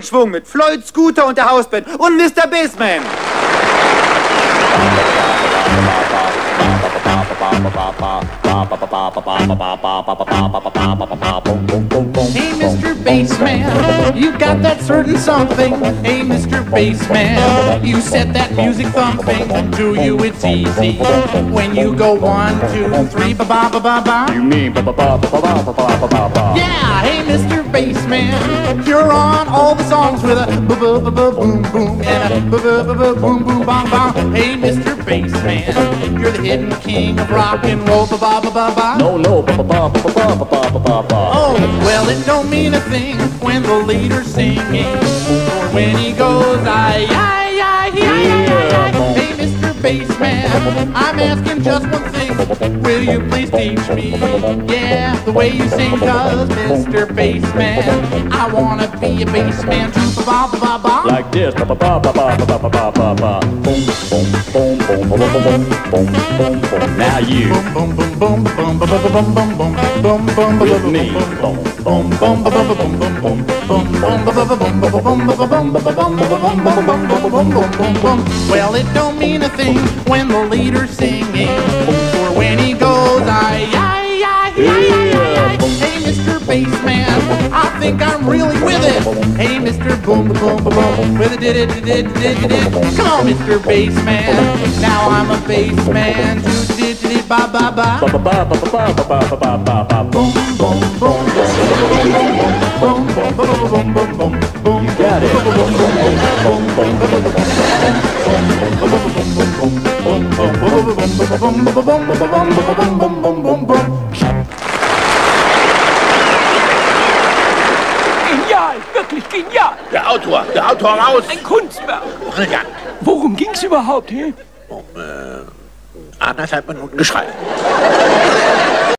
Schwung mit Floyd, Scooter und der Hausband und Mr. Bassman. Mr. Bassman, you got that certain something. Hey, Mr. Bassman, you set that music thumping. To you, it's easy. When you go one, two, three, ba ba ba ba ba. You mean ba ba ba ba ba ba ba ba ba ba? Yeah, hey, Mr. Bassman, you're on all the songs with a ba ba ba ba boom boom and a ba ba ba ba boom boom bong bong. Hey, Mr. Bassman, you're the hidden king of rock and roll. Ba ba ba ba ba. No, no, ba ba ba ba ba ba ba ba ba ba. Oh, well, it don't mean a thing when the leader's singing. Or when he goes, ay, ay, I'm asking just one thing. Will you please teach me? Yeah, the way you sing, cause Mr. Bassman, I wanna be a bassman too. Ba ba ba ba. Like this, ba ba ba ba ba ba ba ba ba ba. Boom, boom, boom, boom, boom, boom, boom, boom, boom, boom. Now you Boom, boom, boom, boom, boom, boom, boom, boom, boom, boom, boom, boom, with boom, me. boom, Boom, boom, boom, boom, boom, boom, boom, boom. Well, it don't mean a thing when the leader's singing, or when he goes, ay, ay, ay, ay, ay, ay. Hey, Mr. Bassman, I think I'm really with it. Hey, Mr. Boom, boom, boom, boom, with it, did it, did it, did it, did it. Come on, Mr. Bassman, now I'm a bassman, did did ba ba ba. Ba ba ba ba ba ba ba ba ba ba. Boom, Boom, boom, boom, boom, boom, boom, boom, boom, boom. boom. you got it. Boom, boom, boom, boom, boom. Genial, wirklich genial. Der Autor, der Autor raus. Ein Kunstwerk. Brillant. Worum ging's überhaupt, hä? Um äh, anderthalb Minuten geschrei.